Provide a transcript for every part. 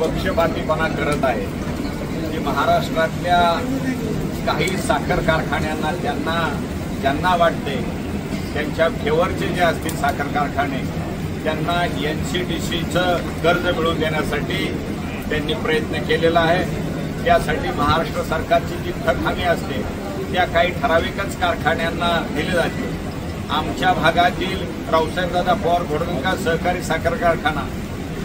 पक्षपातीपणा करत आहे. की महाराष्ट्रातल्या काही साखर कारखान्यांना त्यांना ज्यांना वाटते त्यांच्या फेवरचे जे असतील साखर कारखाने त्यांना एन सी डी सीचं कर्ज मिळवून देण्यासाठी त्यांनी प्रयत्न केलेला आहे. त्यासाठी महाराष्ट्र सरकारची जी थक असते त्या काही ठराविकच कारखान्यांना दिली जाते. आमच्या भागातील रावसाहेबदादा पवार घोडगंगा सहकारी साखर कारखाना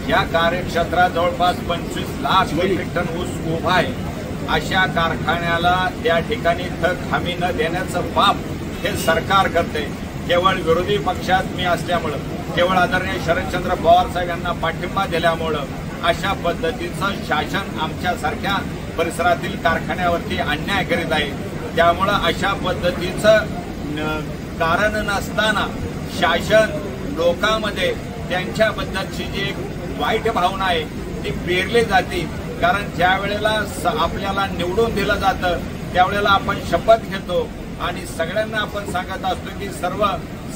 या कार्यक्षेत्रात जवळपास पंचवीस लाख मेट्रिक टन ऊस उभा आहे. अशा कारखान्याला त्या ठिकाणी थक हमी न देण्याचं पाप हे सरकार करते. केवळ विरोधी पक्षात मी असल्यामुळं केवळ आदरणीय शरदचंद्र पवार साहेब यांना पाठिंबा दिल्यामुळं अशा पद्धतीचं शासन आमच्यासारख्या परिसरातील कारखान्यावरती अन्याय करीत आहे. त्यामुळं अशा पद्धतीचं कारण नसताना शासन लोकांमध्ये त्यांच्याबद्दलची जी एक वाईट भावना आहे. ती पेरली जाते. कारण ज्या वेळेला स- आपल्याला निवडून दिलं जातं त्यावेळेला आपण शपथ घेतो आणि सगळ्यांना आपण सांगत असतो की सर्व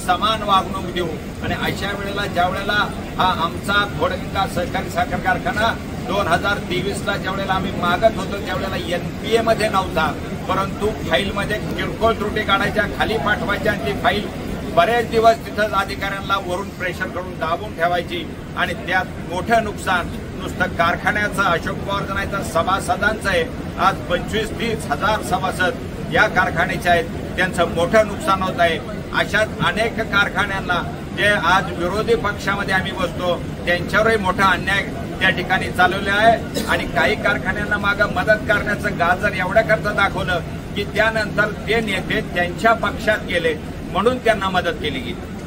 समान वागणूक देऊ. आणि अशा वेळेला ज्या वेळेला हा आमचा घोडगंगा सहकारी साखर कारखाना दोन हजार तेवीसला ज्या वेळेला आम्ही मागत होतो त्यावेळेला एन पी मध्ये नव्हता. परंतु फाईलमध्ये किरकोळ त्रुटी काढायच्या खाली पाठवायच्या आणि ती फाईल बरेच दिवस तिथंच अधिकाऱ्यांना वरून प्रेशर करून दाबून ठेवायची आणि त्यात मोठं नुकसान नुसतं कारखान्याचं अशोक पवारचं नाही तर सभासदांचं आहे. आज पंचवीस तीस हजार सभासद या कारखान्याचे आहेत. त्यांचं मोठं नुकसान होत आहे. अशाच अनेक कारखान्यांना जे आज विरोधी पक्षामध्ये आम्ही बसतो त्यांच्यावरही मोठा अन्याय त्या ठिकाणी चालवले आहे. आणि काही कारखान्यांना मागं मदत करण्याचं गाजर एवढ्या करता दाखवलं की त्यानंतर ते नेते त्यांच्या पक्षात गेले. म्हणून त्यांना मदत केली गेली.